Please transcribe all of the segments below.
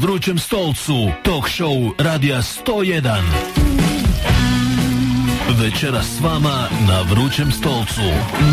vrućem stolcu talk show Radija 101. Večera s vama na vrućem stolcu.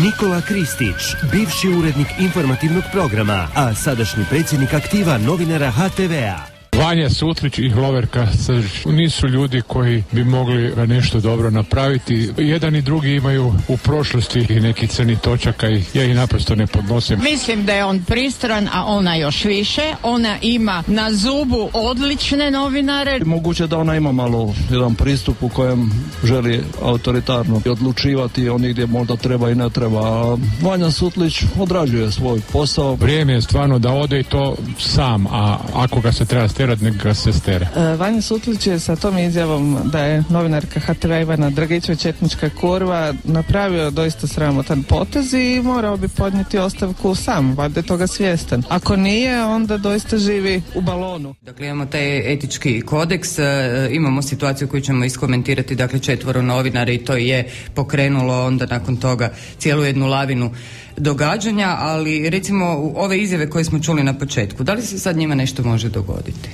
Nikola Kristić, bivši urednik informativnog programa, a sadašnji predsjednik aktiva novinara HTV-a. Vanja Sutlić i Hloverka Srž nisu ljudi koji bi mogli nešto dobro napraviti. Jedan i drugi imaju u prošlosti i neki crni točaka i ja ih naprosto ne podnosim. Mislim da je on pristran, a ona još više. Ona ima na zubu odlične novinare. Moguće da ona ima malo jedan pristup u kojem želi autoritarno odlučivati oni gdje možda treba i ne treba. A Vanja Sutlić odrađuje svoj posao. Vrijeme je stvarno da ode i to sam, a ako ga se treba sterat, nek ga se stere. E, Vanja Sutlić je sa tom izjavom da je novinarka HTV Ivana Dragićević etnička kurva napravio doista sramotan potez i morao bi podnijeti ostavku sam, valjda je toga svjestan. Ako nije, onda doista živi u balonu. Dakle, imamo taj etički kodeks, e, imamo situaciju koju ćemo iskomentirati, dakle četvoro novinara i to je pokrenulo onda nakon toga cijelu jednu lavinu događanja, ali recimo ove izjave koje smo čuli na početku, da li se sad njima nešto može dogoditi?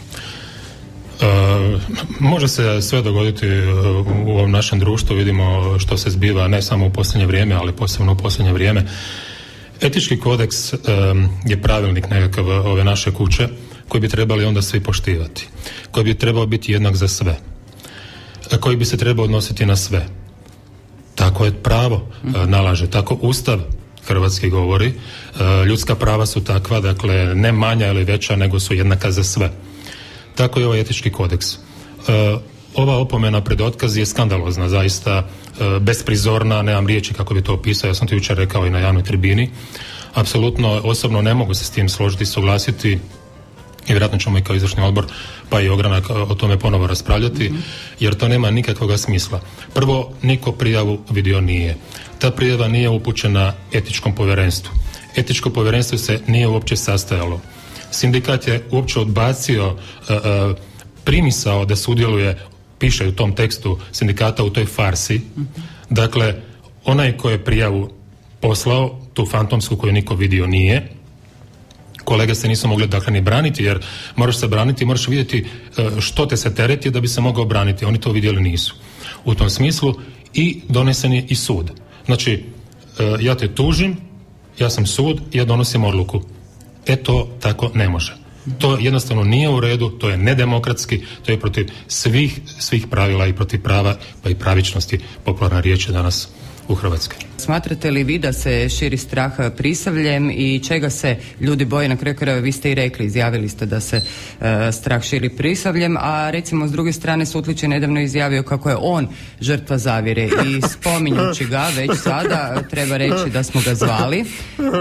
E, može se sve dogoditi e, u ovom našem društvu, vidimo što se zbiva ne samo u posljednje vrijeme, ali posebno u posljednje vrijeme. Etički kodeks e, je pravilnik nekakav ove naše kuće koji bi trebali onda svi poštivati, koji bi trebao biti jednak za sve, koji bi se trebao odnositi na sve. Tako je pravo nalaže, tako Ustav hrvatski govori. Ljudska prava su takva, dakle ne manja ili veća, nego su jednaka za sve. Tako je ovaj etički kodeks. E, ova opomena pred otkaz je skandalozna, zaista e, besprizorna, nemam riječi kako bi to opisao, ja sam to jučer rekao i na javnoj tribini. Apsolutno, osobno ne mogu se s tim složiti, suglasiti i vjerojatno ćemo i kao izvršni odbor pa i ogranak o tome ponovo raspravljati jer to nema nikakvog smisla. Prvo, niko prijavu vidio nije. Ta prijava nije upućena etičkom povjerenstvu. Etičko povjerenstvo se nije uopće sastajalo. Sindikat je uopće odbacio e, e, primisao da sudjeluje, piše u tom tekstu sindikata u toj farsi. Dakle, onaj ko je prijavu poslao, tu fantomsku koju niko vidio nije, kolege se nisu mogli dakle ni braniti jer moraš se braniti, moraš vidjeti e, što te se tereti da bi se mogao braniti. Oni to vidjeli nisu. U tom smislu i donesen je i sud. Znači, ja te tužim, ja sam sud, ja donosim odluku. E to tako ne može. To jednostavno nije u redu, to je nedemokratski, to je protiv svih, svih pravila i protiv prava pa i pravičnosti popularna riječ je danas u Hrvatskoj. Smatrate li vi da se širi strah prisavljem i čega se ljudi boje na kraju krajeva vi ste i rekli, izjavili ste da se e, strah širi prisavljem, a recimo s druge strane Sutlić je nedavno izjavio kako je on žrtva zavire i spominjući ga već sada treba reći da smo ga zvali.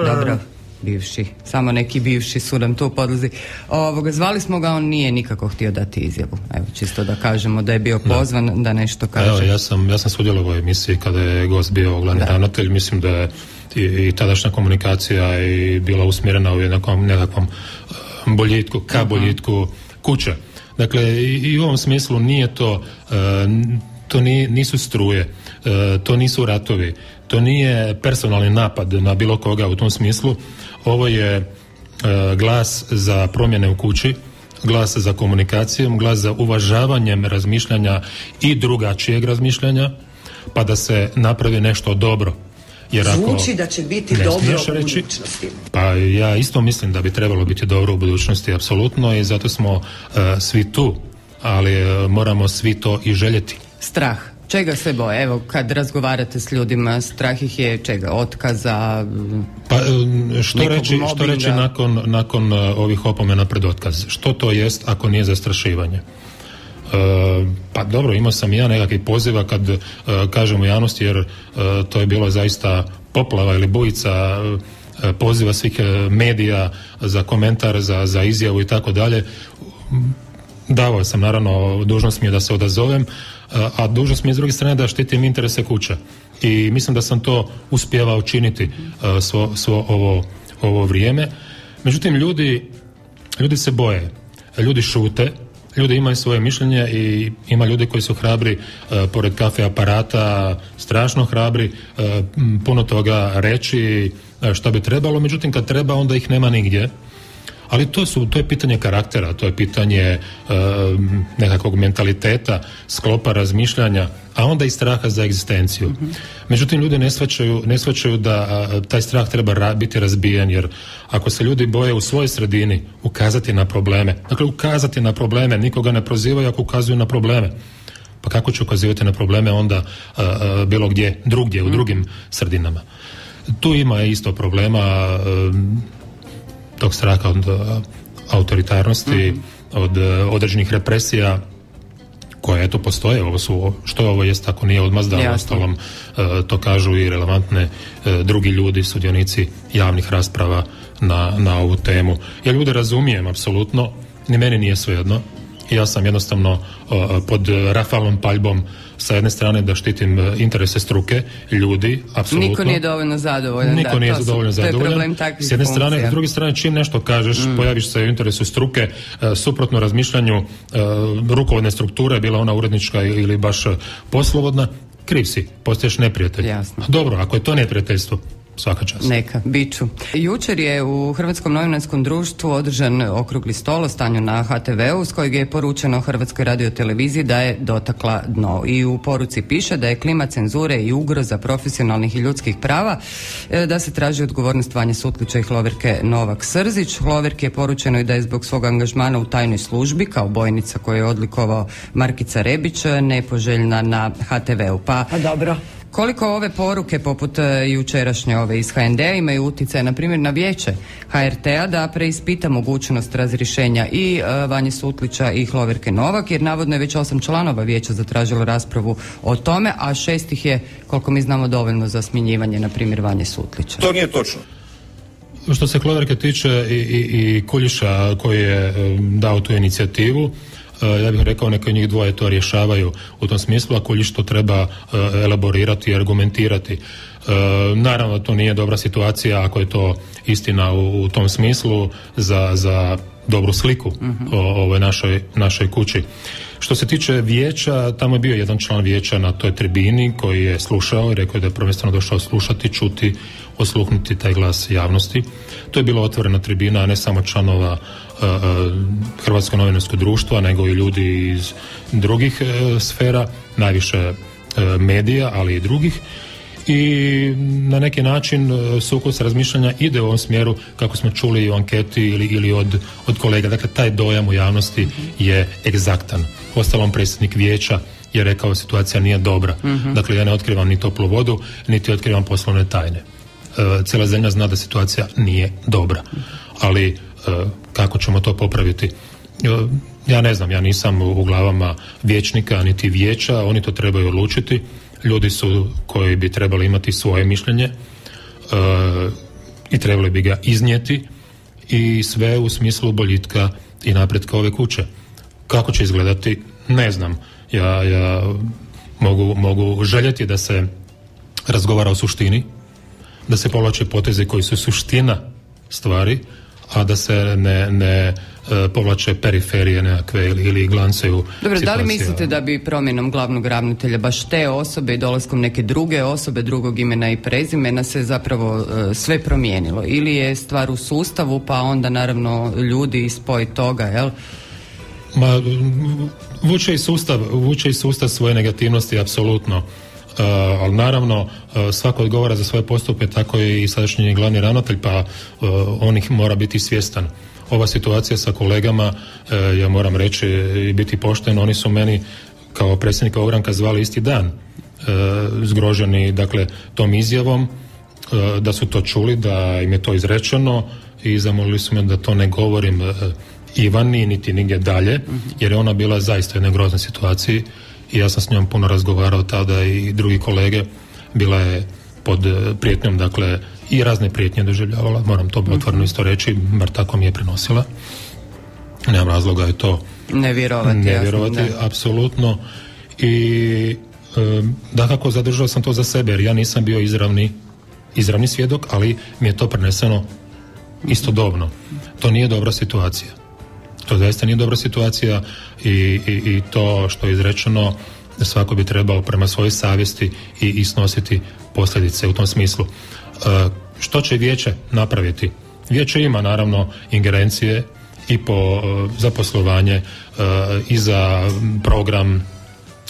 Dobro, bivši, samo neki bivši su nam tu podlazi. Ovoga, zvali smo ga, on nije nikako htio dati izjavu. Evo, čisto da kažemo da je bio pozvan da, nešto kaže. Evo, ja sam, ja sam sudjelovao u emisiji kada je gost bio glavni ravnatelj, mislim da je i, tadašnja komunikacija i bila usmjerena u jednakom nekakvom uh, boljitku, ka boljitku kuće. Dakle, i, u ovom smislu nije to, uh, to nisu struje, uh, to nisu ratovi, to nije personalni napad na bilo koga u tom smislu, ovo je e, glas za promjene u kući, glas za komunikacijom, glas za uvažavanjem razmišljanja i drugačijeg razmišljanja, pa da se napravi nešto dobro. Jer ako Zvuči da će biti dobro u budućnosti. Pa ja isto mislim da bi trebalo biti dobro u budućnosti, apsolutno, i zato smo e, svi tu, ali e, moramo svi to i željeti. Strah. Čega se boje? Evo, kad razgovarate s ljudima, strah ih je čega? Otkaza? Pa, što reći, što reći nakon, nakon e, ovih opomena pred otkaz? Što to jest ako nije zastrašivanje? E, pa dobro, imao sam i ja nekakvih poziva kad kažem u javnosti jer to je bilo zaista poplava ili bujica poziva svih medija za komentar, za, za izjavu i tako dalje. Davao sam naravno, dužnost mi je da se odazovem, a dužnost mi je s druge strane da štitim interese kuće. I mislim da sam to uspjevao učiniti svo, svo ovo, ovo vrijeme. Međutim, ljudi, ljudi se boje, ljudi šute, ljudi imaju svoje mišljenje i ima ljudi koji su hrabri pored kafe aparata, strašno hrabri, puno toga reći što bi trebalo, međutim kad treba onda ih nema nigdje Ali to, su, to je pitanje karaktera, to je pitanje e, nekakvog mentaliteta, sklopa razmišljanja, a onda i straha za egzistenciju. Međutim, ljudi ne shvaćaju, ne shvaćaju da taj strah treba biti razbijen, jer ako se ljudi boje u svojoj sredini ukazati na probleme, dakle ukazati na probleme, nikoga ne prozivaju ako ukazuju na probleme. Pa kako će ukazivati na probleme onda bilo gdje drugdje, u drugim sredinama. Tu ima isto problema tog straha od autoritarnosti, mhm. od određenih represija koje eto postoje, ovo su, što ovo jest ako nije odmazda, ostalom to kažu i relevantne drugi ljudi, sudionici javnih rasprava na, na ovu temu. Ja ljude razumijem, apsolutno, ni meni nije svejedno, ja sam jednostavno pod rafalnom paljbom sa jedne strane da štitim e, interese struke, ljudi, apsolutno. Niko nije dovoljno zadovoljan. Niko nije dovoljno zadovoljan. S jedne strane, s druge strane, čim nešto kažeš, mm. pojaviš se u interesu struke, e, suprotno razmišljanju e, rukovodne strukture, bila ona urednička ili baš poslovodna, kriv si, postaješ neprijatelj. Jasno. Dobro, ako je to neprijateljstvo, svaka čast. Neka, biću. Jučer je u Hrvatskom novinarskom društvu održan okrugli stol o stanju na HTV-u s kojeg je poručeno Hrvatskoj radioteleviziji da je dotakla dno. I u poruci piše da je klima cenzure i ugroza profesionalnih i ljudskih prava, e, da se traži odgovornost Vanje Sutlića i Hloverke Novak Srzić. Hloverke je poručeno i da je zbog svog angažmana u tajnoj službi kao bojnica koju je odlikovao Markica Rebić nepoželjna na HTV-u. Pa, pa dobro. Koliko ove poruke poput e, jučerašnje ove iz HND imaju utjecaj na primjer na vijeće HRT-a da preispita mogućnost razrješenja i uh, Vanje Sutlića i Hloverke Novak jer navodno je već osam članova vijeća zatražilo raspravu o tome, a šest ih je koliko mi znamo dovoljno za smjenjivanje na primjer Vanje Sutlića. To nije točno. Što se Hloverke tiče i, i, i Kuljiša koji je e, dao tu inicijativu, ja bih rekao neka njih dvoje to rješavaju u tom smislu, a Kuljiš to treba e, elaborirati i argumentirati. E, naravno, to nije dobra situacija ako je to istina u, tom smislu za, za dobru sliku o ovoj našoj, našoj kući. Što se tiče vijeća, tamo je bio jedan član vijeća na toj tribini koji je slušao i rekao je da je prvenstveno došao slušati, čuti, osluhnuti taj glas javnosti. To je bila otvorena tribina, a ne samo članova uh, Hrvatskog novinarskog društva, nego i ljudi iz drugih uh, sfera, najviše medija, ali i drugih i na neki način sukus razmišljanja ide u ovom smjeru kako smo čuli u anketi ili, ili od, od kolega. Dakle, taj dojam u javnosti je egzaktan. Ostalom predsjednik vijeća je rekao situacija nije dobra. Mhm. Dakle, ja ne otkrivam ni toplu vodu, niti otkrivam poslovne tajne. E, cijela zemlja zna da situacija nije dobra. Ali e, kako ćemo to popraviti? E, ja ne znam, ja nisam u glavama vijećnika niti vijeća, oni to trebaju odlučiti. Ljudi su koji bi trebali imati svoje mišljenje i trebali bi ga iznijeti i sve u smislu boljitka i napretka ove kuće. Kako će izgledati, ne znam. Ja, ja mogu, mogu željeti da se razgovara o suštini, da se povlače poteze koji su suština stvari, a da se ne, ne e, povlače periferije nekakve ili, ili glancaju Dobro, da li mislite da bi promjenom glavnog ravnatelja baš te osobe i dolaskom neke druge osobe drugog imena i prezimena se zapravo e, sve promijenilo ili je stvar u sustavu pa onda naravno ljudi spoj toga, jel? Ma, vuče i sustav, vuče i sustav svoje negativnosti, apsolutno. Uh, ali naravno uh, svako odgovara za svoje postupke, tako i sadašnji glavni ravnatelj, pa uh, on ih mora biti svjestan. Ova situacija sa kolegama, ja moram reći i biti pošten, oni su meni kao predsjednika ogranka zvali isti dan zgroženi dakle tom izjavom da su to čuli, da im je to izrečeno i zamolili su me da to ne govorim Ivani niti nigdje dalje jer je ona bila zaista u jednoj groznoj situaciji i ja sam s njom puno razgovarao tada i drugi kolege. Bila je pod e, prijetnjom dakle i razne prijetnje doživljavala moram to otvoreno isto reći bar tako mi je prenosila. Nemam razloga je to ne vjerovati, ne vjerovati apsolutno. I e, da kako zadržao sam to za sebe jer ja nisam bio izravni izravni svjedok ali mi je to preneseno istodobno. To nije dobra situacija to zaista nije dobra situacija i, i, i to što je izrečeno svako bi trebao prema svojoj savjesti i, i snositi posljedice u tom smislu. E, što će vijeće napraviti? Vijeće ima naravno ingerencije i po zaposlovanje i za program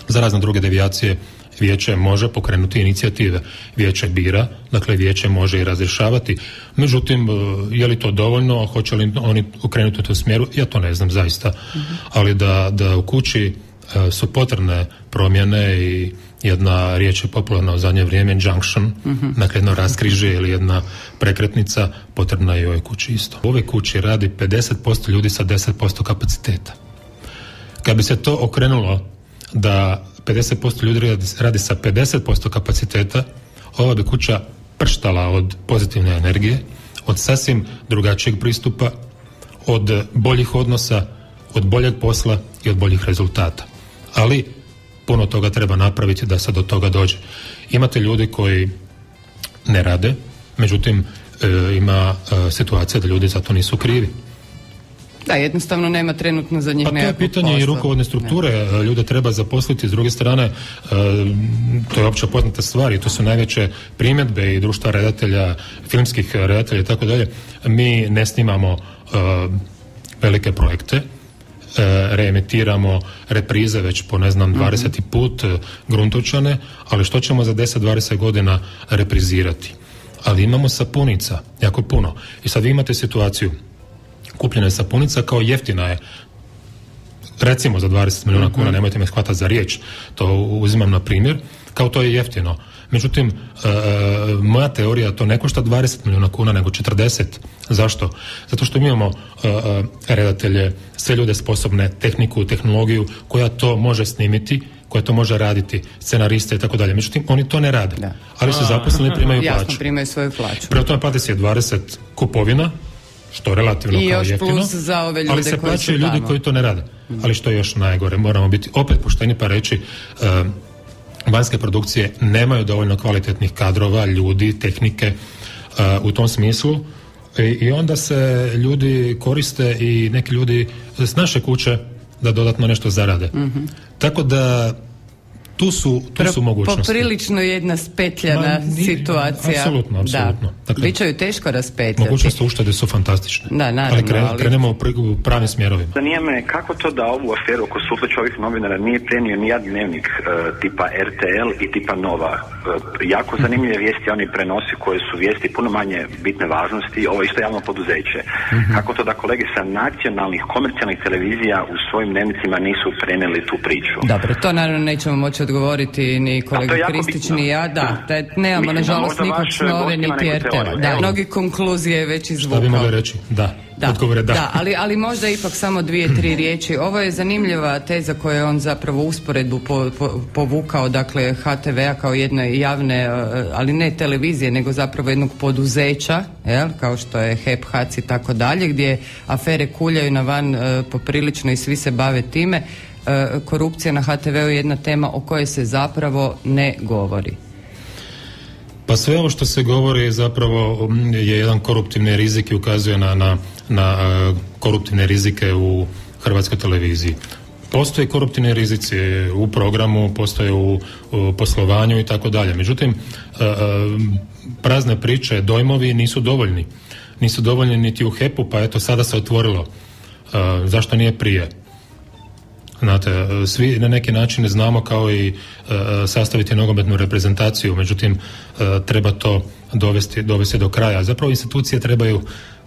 za razne druge devijacije vijeće može pokrenuti inicijative. Vijeće bira, dakle vijeće može i razrješavati. Međutim, e, je li to dovoljno, hoće li oni okrenuti u tom smjeru, ja to ne znam zaista. Mhm. Ali da, da u kući e, su potrebne promjene i jedna riječ je popularna u zadnje vrijeme, junction, uh dakle jedno raskrižje ili jedna prekretnica, potrebna je i ovoj kući isto. U ovoj kući radi 50% ljudi sa 10% kapaciteta. Kad bi se to okrenulo da 50% ljudi radi, radi sa 50% kapaciteta, ova bi kuća prštala od pozitivne energije, od sasvim drugačijeg pristupa, od boljih odnosa, od boljeg posla i od boljih rezultata. Ali puno toga treba napraviti da se do toga dođe. Imate ljudi koji ne rade, međutim e, ima e, situacija da ljudi za to nisu krivi. Da, jednostavno nema trenutno za njih Pa to je pitanje i rukovodne strukture. Ne. Ljude treba zaposliti. S druge strane, e, to je opće poznata stvar i to su najveće primjedbe i društva redatelja, filmskih redatelja i tako dalje. Mi ne snimamo e, velike projekte, e, reemitiramo reprize već po ne znam 20. Mhm. put gruntovčane, ali što ćemo za 10-20 godina reprizirati? Ali imamo sapunica, jako puno. I sad vi imate situaciju kupljena je sapunica kao jeftina je recimo za 20 milijuna kuna, mhm. nemojte me shvatati za riječ, to uzimam na primjer, kao to je jeftino. Međutim, e, e, moja teorija to ne košta 20 milijuna kuna, nego 40. Zašto? Zato što mi imamo e, redatelje, sve ljude sposobne, tehniku, tehnologiju, koja to može snimiti, koja to može raditi, scenariste i tako dalje. Međutim, oni to ne rade. Ali su zaposleni primaju plaću. Jasno, primaju svoju plaću. Prema tome plati se 20 kupovina, što relativno I kao još jeftino, plus za ove ljude ali se plaćaju ljudi koji to ne rade. Ali što je još najgore, moramo biti opet pošteni pa reći uh, vanjske produkcije nemaju dovoljno kvalitetnih kadrova, ljudi, tehnike uh, u tom smislu I, i onda se ljudi koriste i neki ljudi s naše kuće da dodatno nešto zarade. mm Tako da tu su, tu su mogućnosti. Poprilično jedna spetljana situacija. Apsolutno, apsolutno. Da. Dakle, Biće ju teško raspetljati. Mogućnosti uštede su fantastične. Da, naravno. Ali, kren, ali... krenemo u pravim smjerovima. Zanima me kako to da ovu aferu oko Sutlić ovih novinara nije prenio nijad dnevnik uh, tipa RTL i tipa Nova. Uh, jako zanimljive vijesti oni prenosi koje su vijesti puno manje bitne važnosti. Ovo isto javno poduzeće. Mhm. Kako to da kolege sa nacionalnih komercijalnih televizija u svojim dnevnicima nisu prenijeli tu priču? Dobro, to naravno nećemo moći odgovoriti ni kolega Kristić ni ja, da, da nemamo nažalost nikog snove niti RTL. Da, mnogi konkluzije već izvukao. Šta bi mogli reći? Da. Da, Odgovore, da. da ali, ali možda ipak samo dvije, tri riječi. Ovo je zanimljiva teza koju je on zapravo usporedbu po, po, povukao, dakle HTV-a kao jedne javne, e, ali ne televizije, nego zapravo jednog poduzeća, jel, kao što je HEP, HAC i tako dalje, gdje afere kuljaju na van e, poprilično i svi se bave time. E, korupcija na HTV-u je jedna tema o kojoj se zapravo ne govori. Pa sve ovo što se govori zapravo je jedan koruptivni rizik i ukazuje na, na, na e, koruptivne rizike u hrvatskoj televiziji. Postoje koruptivni rizici u programu, postoje u, u poslovanju i tako dalje. Međutim, e, prazne priče, dojmovi nisu dovoljni. Nisu dovoljni niti u HEP-u, pa eto sada se otvorilo. Zašto nije prije? Znate, svi na neki način znamo kao i e, sastaviti nogometnu reprezentaciju, međutim e, treba to dovesti, dovesti do kraja. Zapravo institucije trebaju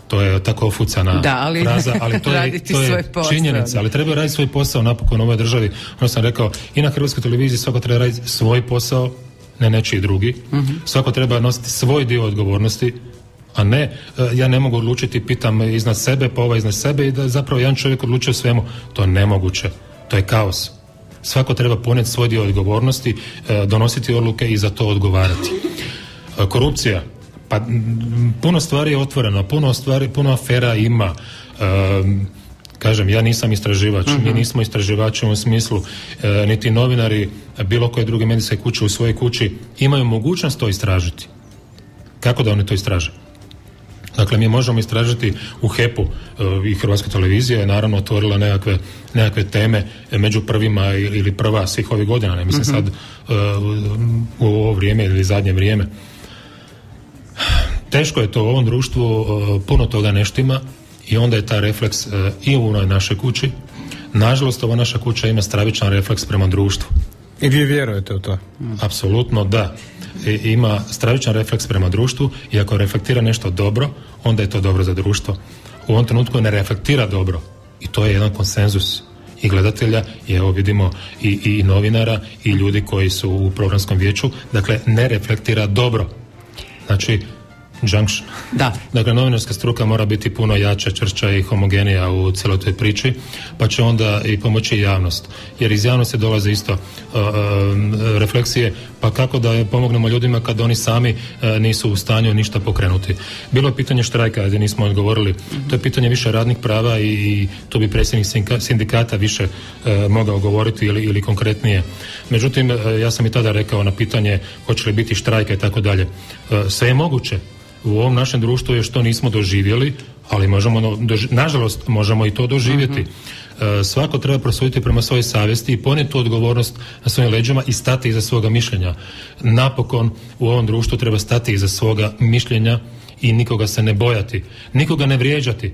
to je tako ofucana da, ali, fraza, ali to je, to je činjenica, ali treba raditi svoj posao napokon u ovoj državi. Ono sam rekao, i na Hrvatskoj televiziji svako treba raditi svoj posao, ne nečiji drugi. uh Svako treba nositi svoj dio odgovornosti, a ne e, ja ne mogu odlučiti, pitam iznad sebe, pa ovaj iznad sebe i da zapravo jedan čovjek odlučuje svemu. To je nemoguće. To je kaos. Svako treba ponijeti svoj dio odgovornosti, e, donositi odluke i za to odgovarati. E, korupcija. Pa puno stvari je otvoreno, puno stvari, puno afera ima. E, kažem, ja nisam istraživač, mi mhm. nismo istraživači u ovom smislu, niti novinari, bilo koje druge medijske kuće u svojoj kući imaju mogućnost to istražiti. Kako da oni to istraže? Dakle, mi možemo istražiti u HEP-u e, i Hrvatska televizija je naravno otvorila nekakve, nekakve teme među prvima ili prva svih ovih godina, ne mislim mhm. sad e, u ovo vrijeme ili zadnje vrijeme. teško je to u ovom društvu, puno toga neštima i onda je taj refleks i u onoj našoj kući. Nažalost, ova naša kuća ima stravičan refleks prema društvu. I vi vjerujete u to? Apsolutno da. Ima stravičan refleks prema društvu i ako reflektira nešto dobro, onda je to dobro za društvo. U ovom trenutku ne reflektira dobro i to je jedan konsenzus i gledatelja i evo vidimo i, i novinara i ljudi koji su u programskom vijeću dakle ne reflektira dobro znači junction. Da. Dakle, novinarska struka mora biti puno jača, čvršća i homogenija u cijeloj toj priči, pa će onda i pomoći javnost. Jer iz javnosti dolaze isto uh, uh, refleksije, pa kako da pomognemo ljudima kad oni sami uh, nisu u stanju ništa pokrenuti. Bilo je pitanje štrajka, ajde nismo odgovorili. To je pitanje više radnih prava i, i tu bi predsjednik sindikata više mogao govoriti ili, ili konkretnije. Međutim, ja sam i tada rekao na pitanje hoće li biti štrajka i tako dalje. Sve je moguće u ovom našem društvu je što nismo doživjeli, ali možemo, nažalost, možemo i to doživjeti. E, svako treba prosuditi prema svojoj savjesti i ponijeti tu odgovornost na svojim leđima i stati iza svoga mišljenja. Napokon u ovom društvu treba stati iza svoga mišljenja i nikoga se ne bojati, nikoga ne vrijeđati,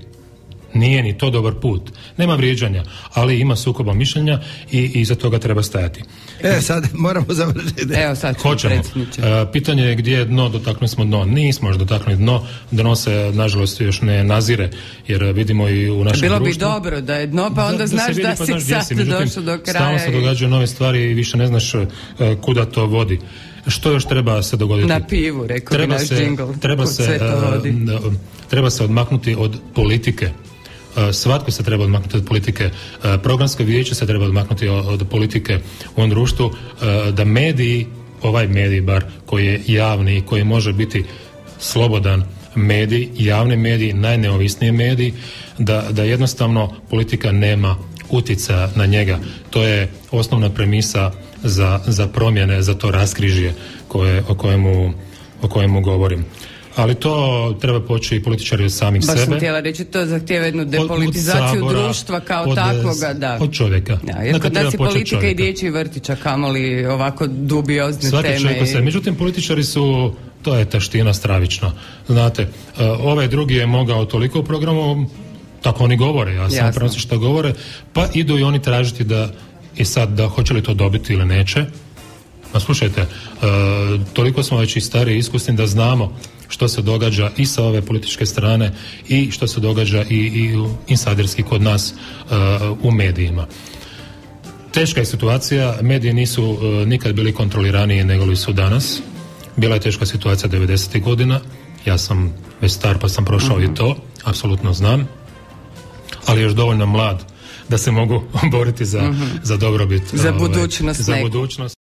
nije ni to dobar put. Nema vrijeđanja, ali ima sukoba mišljenja i iza toga treba stajati. E, sad moramo završiti. Evo sad Hoćemo. E, pitanje je gdje je dno, dotaknuli smo dno. Nismo još dotaknuli dno. Dno se, nažalost, još ne nazire, jer vidimo i u našem Bilo društvu. bi dobro da je dno, pa onda da, znaš da, pa si sad došao do kraja. Stalno se događaju nove stvari i više ne znaš uh, kuda to vodi. Što još treba se dogoditi? Na pivu, rekao treba naš se, treba se, uh, treba se odmaknuti od politike svatko se treba odmaknuti od politike, e, programsko vijeće se treba odmaknuti od politike u ovom društvu, e, da mediji, ovaj medij bar koji je javni i koji može biti slobodan medij, javni medij, najneovisniji medij, da, da jednostavno politika nema utjecaja na njega. To je osnovna premisa za, za promjene, za to raskrižje koje, o, kojemu, o kojemu govorim ali to treba poći i političari od samih Baš sebe. sam htjela reći, to zahtjeva jednu depolitizaciju od, društva kao od, takvoga, da. Od čovjeka. Ja, jer kod nas je politika i dječji vrtića, kamoli ovako dubiozne Svaki teme. se. Međutim, političari su, to je taština stravična. Znate, uh, ovaj drugi je mogao toliko u programu, tako oni govore, ja sam prenosim što govore, pa idu i oni tražiti da i sad da hoće li to dobiti ili neće. Ma slušajte, uh, toliko smo već i stari i iskusni da znamo što se događa i sa ove političke strane i što se događa i, i insiderski kod nas uh, u medijima. Teška je situacija, mediji nisu uh, nikad bili kontroliraniji nego li su danas. Bila je teška situacija 90. godina, ja sam već star pa sam prošao i to, apsolutno znam, ali još dovoljno mlad da se mogu boriti za, za dobrobit. Za ovaj, budućnost. Za budućnost.